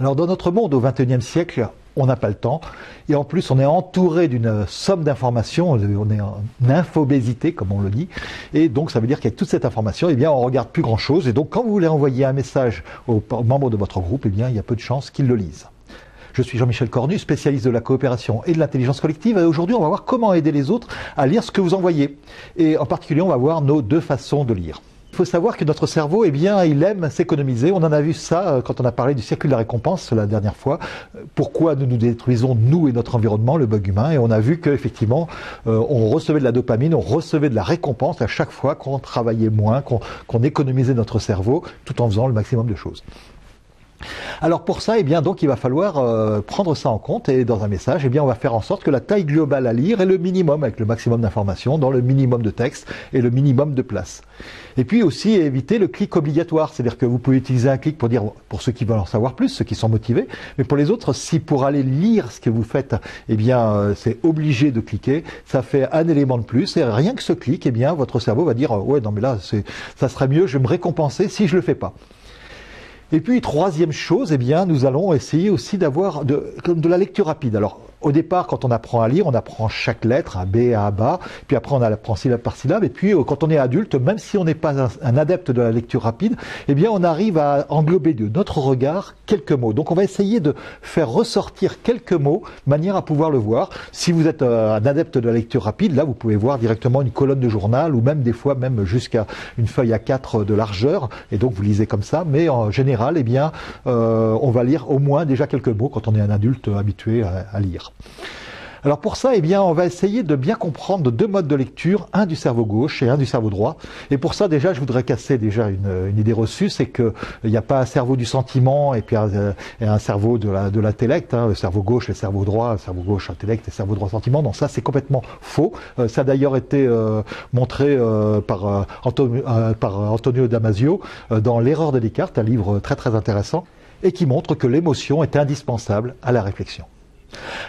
Alors dans notre monde au XXIe siècle, on n'a pas le temps. Et en plus, on est entouré d'une somme d'informations, on est en infobésité, comme on le dit. Et donc, ça veut dire qu'avec toute cette information, eh bien, on regarde plus grand chose. Et donc, quand vous voulez envoyer un message aux membres de votre groupe, eh bien, il y a peu de chances qu'ils le lisent. Je suis Jean-Michel Cornu, spécialiste de la coopération et de l'intelligence collective. Et aujourd'hui, on va voir comment aider les autres à lire ce que vous envoyez. Et en particulier, on va voir nos deux façons de lire. Il faut savoir que notre cerveau, eh bien, il aime s'économiser. On en a vu ça euh, quand on a parlé du circuit de la récompense la dernière fois. Pourquoi nous nous détruisons, nous et notre environnement, le bug humain? Et on a vu qu'effectivement, euh, on recevait de la dopamine, on recevait de la récompense à chaque fois qu'on travaillait moins, qu'on économisait notre cerveau, tout en faisant le maximum de choses. Alors pour ça, eh bien, donc, il va falloir euh, prendre ça en compte et dans un message, eh bien, on va faire en sorte que la taille globale à lire est le minimum avec le maximum d'informations dans le minimum de texte et le minimum de place. Et puis aussi éviter le clic obligatoire, c'est-à-dire que vous pouvez utiliser un clic pour dire pour ceux qui veulent en savoir plus, ceux qui sont motivés, mais pour les autres, si pour aller lire ce que vous faites, eh bien, euh, c'est obligé de cliquer, ça fait un élément de plus et rien que ce clic, eh bien, votre cerveau va dire ouais non mais là ça serait mieux, je vais me récompenser si je le fais pas. Et puis, troisième chose, eh bien, nous allons essayer aussi d'avoir de, de la lecture rapide. Alors, au départ, quand on apprend à lire, on apprend chaque lettre, à B, à bas, puis après on apprend syllabe par syllabe, et puis euh, quand on est adulte, même si on n'est pas un, adepte de la lecture rapide, eh bien on arrive à englober de notre regard quelques mots. Donc on va essayer de faire ressortir quelques mots, manière à pouvoir le voir. Si vous êtes euh, un adepte de la lecture rapide, là vous pouvez voir directement une colonne de journal, ou même des fois même jusqu'à une feuille à 4 de largeur, et donc vous lisez comme ça, mais en général, eh bien, euh, on va lire au moins déjà quelques mots quand on est un adulte habitué à lire. Alors pour ça, eh bien, on va essayer de bien comprendre deux modes de lecture, un du cerveau gauche et un du cerveau droit. Et pour ça, déjà, je voudrais casser déjà une, idée reçue, c'est qu'il n'y a pas un cerveau du sentiment et puis un, cerveau de l'intellect, hein, le cerveau gauche et le cerveau droit, le cerveau gauche intellect et le cerveau droit sentiment. Donc ça, c'est complètement faux. Euh, ça a d'ailleurs été euh, montré euh, par, par Antonio Damasio dans L'erreur de Descartes, un livre très très intéressant, et qui montre que l'émotion est indispensable à la réflexion.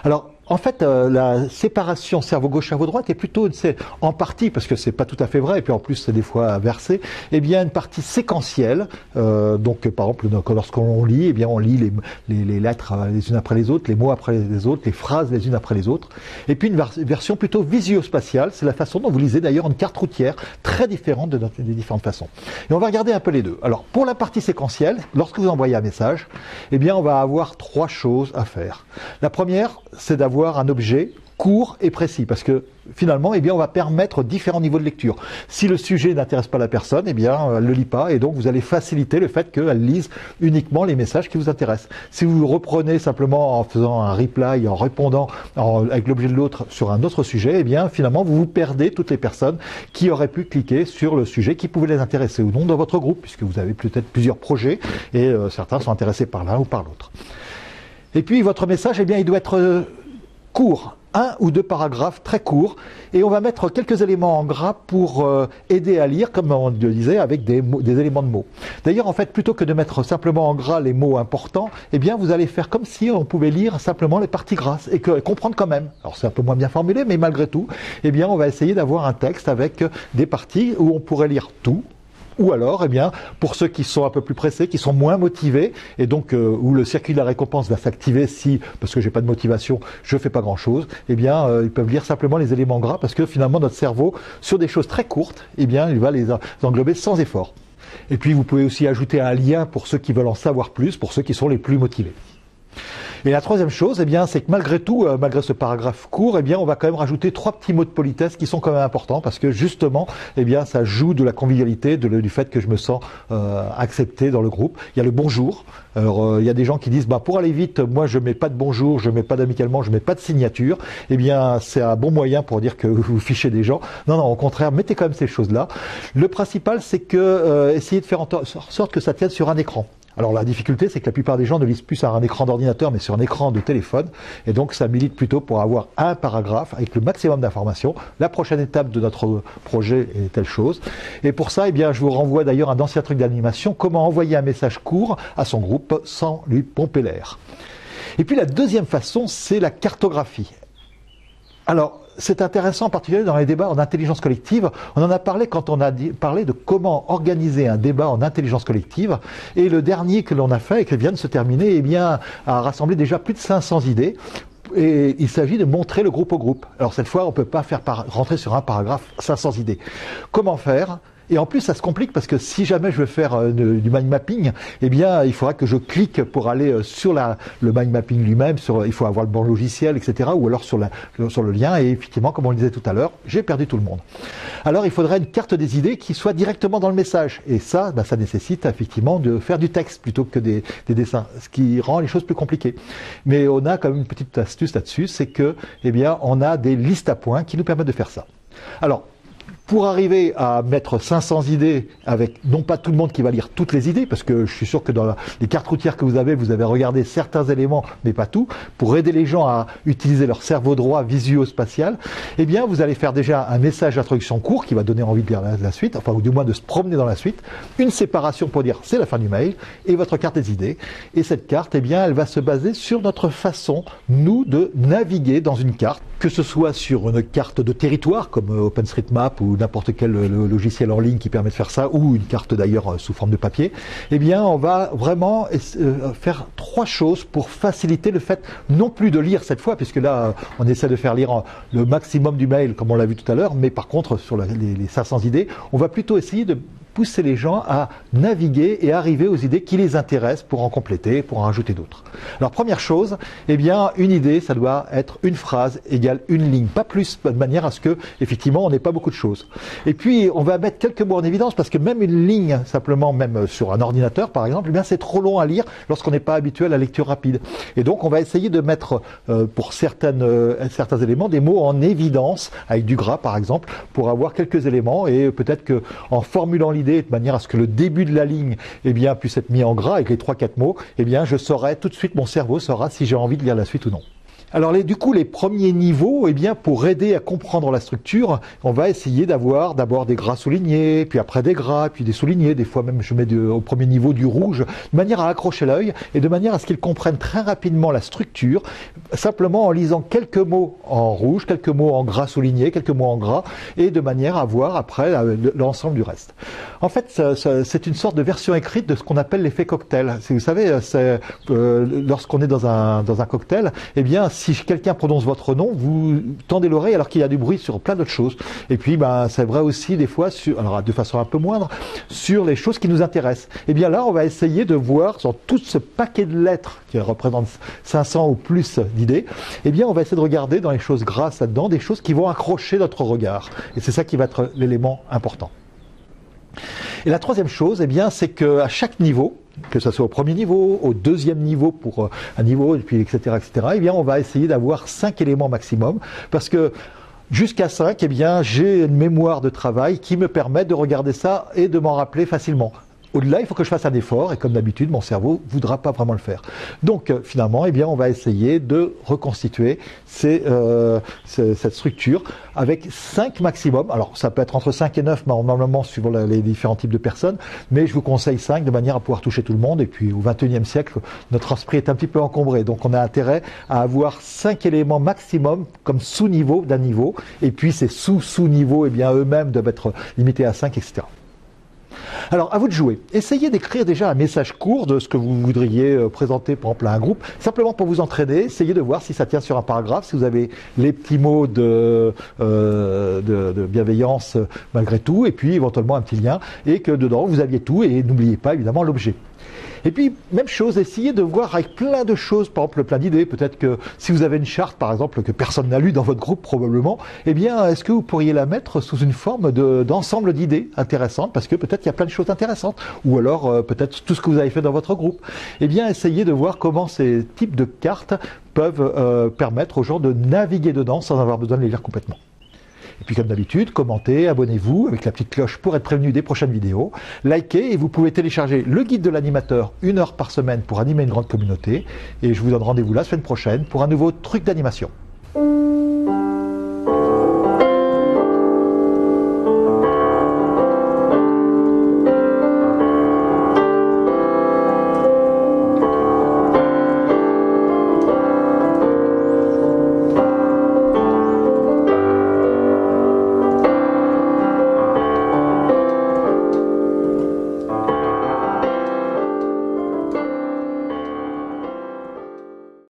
Alors, en fait, euh, la séparation cerveau gauche cerveau droite est plutôt c'est en partie parce que c'est pas tout à fait vrai et puis en plus c'est des fois inversé. Eh bien, une partie séquentielle. Euh, donc, par exemple, lorsqu'on lit, eh bien, on lit les, lettres euh, les unes après les autres, les mots après les autres, les phrases les unes après les autres. Et puis une version plutôt visio-spatiale, c'est la façon dont vous lisez d'ailleurs une carte routière très différente de des différentes façons. Et on va regarder un peu les deux. Alors, pour la partie séquentielle, lorsque vous envoyez un message, eh bien, on va avoir trois choses à faire. La première, c'est d'avoir un objet court et précis, parce que finalement, eh bien, on va permettre différents niveaux de lecture. Si le sujet n'intéresse pas la personne, eh bien, elle le lit pas, et donc vous allez faciliter le fait qu'elle lise uniquement les messages qui vous intéressent. Si vous reprenez simplement en faisant un reply, en répondant avec l'objet de l'autre sur un autre sujet, eh bien, finalement, vous vous perdez toutes les personnes qui auraient pu cliquer sur le sujet qui pouvait les intéresser ou non dans votre groupe, puisque vous avez peut-être plusieurs projets et euh, certains sont intéressés par l'un ou par l'autre. Et puis, votre message, eh bien, il doit être euh, court, un ou deux paragraphes très courts, et on va mettre quelques éléments en gras pour euh, aider à lire, comme on le disait, avec des, éléments de mots. D'ailleurs, en fait, plutôt que de mettre simplement en gras les mots importants, eh bien, vous allez faire comme si on pouvait lire simplement les parties grasses et, que, comprendre quand même. Alors, c'est un peu moins bien formulé, mais malgré tout, eh bien, on va essayer d'avoir un texte avec des parties où on pourrait lire tout, ou alors, eh bien, pour ceux qui sont un peu plus pressés, qui sont moins motivés, et donc euh, où le circuit de la récompense va s'activer si, parce que j'ai pas de motivation, je fais pas grand chose, eh bien, euh, ils peuvent lire simplement les éléments gras, parce que finalement notre cerveau, sur des choses très courtes, eh bien, il va les englober sans effort. Et puis, vous pouvez aussi ajouter un lien pour ceux qui veulent en savoir plus, pour ceux qui sont les plus motivés. Et la troisième chose, eh bien, c'est que malgré tout, euh, malgré ce paragraphe court, eh bien, on va quand même rajouter trois petits mots de politesse qui sont quand même importants parce que justement, eh bien, ça joue de la convivialité, du fait que je me sens euh, accepté dans le groupe. Il y a le bonjour. Alors, euh, il y a des gens qui disent, bah, pour aller vite, moi, je mets pas de bonjour, je mets pas d'amicalement, je mets pas de signature. Eh bien, c'est un bon moyen pour dire que vous fichez des gens. Non, non, au contraire, mettez quand même ces choses-là. Le principal, c'est que essayez de faire en sorte que ça tienne sur un écran. Alors la difficulté, c'est que la plupart des gens ne lisent plus sur un écran d'ordinateur, mais sur un écran de téléphone. Et donc ça milite plutôt pour avoir un paragraphe avec le maximum d'informations. La prochaine étape de notre projet est telle chose. Et pour ça, eh bien, je vous renvoie d'ailleurs un ancien truc d'animation, comment envoyer un message court à son groupe sans lui pomper l'air. Et puis la deuxième façon, c'est la cartographie. Alors, c'est intéressant, en particulier dans les débats en intelligence collective. On en a parlé quand on a parlé de comment organiser un débat en intelligence collective. Et le dernier que l'on a fait et qui vient de se terminer, eh bien, a rassemblé déjà plus de 500 idées et il s'agit de montrer le groupe au groupe. Alors cette fois, on ne peut pas faire rentrer sur un paragraphe 500 idées. Comment faire? Et en plus, ça se complique parce que si jamais je veux faire euh, du mind mapping, eh bien, il faudra que je clique pour aller euh, sur la, le mind mapping lui-même. il faut avoir le bon logiciel, etc. Ou alors sur, la, sur le lien. Et effectivement, comme on le disait tout à l'heure, j'ai perdu tout le monde. Alors, il faudrait une carte des idées qui soit directement dans le message. Et ça, ben, ça nécessite effectivement de faire du texte plutôt que des, des, dessins, ce qui rend les choses plus compliquées. Mais on a quand même une petite astuce là-dessus, c'est que, eh bien, on a des listes à points qui nous permettent de faire ça. Alors, pour arriver à mettre 500 idées avec non pas tout le monde qui va lire toutes les idées, parce que je suis sûr que dans les cartes routières que vous avez, vous avez regardé certains éléments, mais pas tout, pour aider les gens à utiliser leur cerveau droit visuo-spatial, eh bien vous allez faire déjà un message d'introduction court qui va donner envie de lire la, suite, enfin ou du moins de se promener dans la suite, une séparation pour dire c'est la fin du mail, et votre carte des idées. Et cette carte, eh bien, elle va se baser sur notre façon, nous, de naviguer dans une carte, que ce soit sur une carte de territoire comme OpenStreetMap ou n'importe quel euh, logiciel en ligne qui permet de faire ça, ou une carte d'ailleurs euh, sous forme de papier, eh bien, on va vraiment euh, faire trois choses pour faciliter le fait non plus de lire cette fois, puisque là, on essaie de faire lire le maximum du mail, comme on l'a vu tout à l'heure, mais par contre, sur les, les 500 idées, on va plutôt essayer de pousser les gens à naviguer et arriver aux idées qui les intéressent pour en compléter, pour en rajouter d'autres. Alors première chose, eh bien une idée, ça doit être une phrase égale une ligne, pas plus, de manière à ce que effectivement on n'ait pas beaucoup de choses. Et puis on va mettre quelques mots en évidence parce que même une ligne, simplement même sur un ordinateur par exemple, eh bien c'est trop long à lire lorsqu'on n'est pas habitué à la lecture rapide. Et donc on va essayer de mettre euh, pour certaines, euh, certains éléments des mots en évidence avec du gras par exemple pour avoir quelques éléments et peut-être que en formulant l'idée de manière à ce que le début de la ligne eh bien, puisse être mis en gras avec les trois quatre mots, eh bien, je saurai tout de suite, mon cerveau saura si j'ai envie de lire la suite ou non. Alors les, du coup, les premiers niveaux, eh bien, pour aider à comprendre la structure, on va essayer d'avoir d'abord des gras soulignés, puis après des gras, puis des soulignés. Des fois même, je mets au premier niveau du rouge, de manière à accrocher l'œil et de manière à ce qu'ils comprennent très rapidement la structure, simplement en lisant quelques mots en rouge, quelques mots en gras soulignés, quelques mots en gras, et de manière à voir après l'ensemble du reste. En fait, c'est une sorte de version écrite de ce qu'on appelle l'effet cocktail. Vous savez, euh, lorsqu'on est dans un, dans un cocktail, eh bien, quelqu'un prononce votre nom, vous tendez l'oreille alors qu'il y a du bruit sur plein d'autres choses. Et puis, ben, c'est vrai aussi des fois, sur, alors de façon un peu moindre, sur les choses qui nous intéressent. Et eh bien là, on va essayer de voir sur tout ce paquet de lettres qui représente 500 ou plus d'idées, eh bien, on va essayer de regarder dans les choses grasses là-dedans des choses qui vont accrocher notre regard. Et c'est ça qui va être l'élément important. Et la troisième chose, eh bien, c'est qu'à chaque niveau, que ce soit au premier niveau, au deuxième niveau pour euh, un niveau, puis etc., etc., eh bien, on va essayer d'avoir cinq éléments maximum, parce que jusqu'à 5, eh bien, j'ai une mémoire de travail qui me permet de regarder ça et de m'en rappeler facilement. Au-delà, il faut que je fasse un effort et comme d'habitude, mon cerveau ne voudra pas vraiment le faire. Donc euh, finalement, eh bien, on va essayer de reconstituer euh, cette structure avec 5 maximum. Alors ça peut être entre 5 et 9 normalement suivant les différents types de personnes, mais je vous conseille 5 de manière à pouvoir toucher tout le monde. Et puis au XXIe siècle, notre esprit est un petit peu encombré, donc on a intérêt à avoir 5 éléments maximum comme sous-niveau d'un niveau. Et puis ces sous-sous-niveaux, eh bien eux-mêmes doivent être limités à 5, etc. Alors, à vous de jouer. Essayez d'écrire déjà un message court de ce que vous voudriez euh, présenter, par exemple, à un groupe, simplement pour vous entraîner. Essayez de voir si ça tient sur un paragraphe, si vous avez les petits mots de, euh, de, bienveillance euh, malgré tout, et puis éventuellement un petit lien, et que dedans vous aviez tout, et n'oubliez pas évidemment l'objet. Et puis, même chose, essayez de voir avec plein de choses, par exemple plein d'idées. Peut-être que si vous avez une charte, par exemple, que personne n'a lu dans votre groupe probablement, eh bien, est-ce que vous pourriez la mettre sous une forme d'ensemble d'idées intéressantes? Parce que peut-être qu'il y a plein de choses intéressantes. Ou alors, euh, peut-être tout ce que vous avez fait dans votre groupe. Eh bien, essayez de voir comment ces types de cartes peuvent euh, permettre aux gens de naviguer dedans sans avoir besoin de les lire complètement. Et puis comme d'habitude, commentez, abonnez-vous avec la petite cloche pour être prévenu des prochaines vidéos. Likez et vous pouvez télécharger le guide de l'animateur une heure par semaine pour animer une grande communauté. Et je vous donne rendez-vous la semaine prochaine pour un nouveau truc d'animation.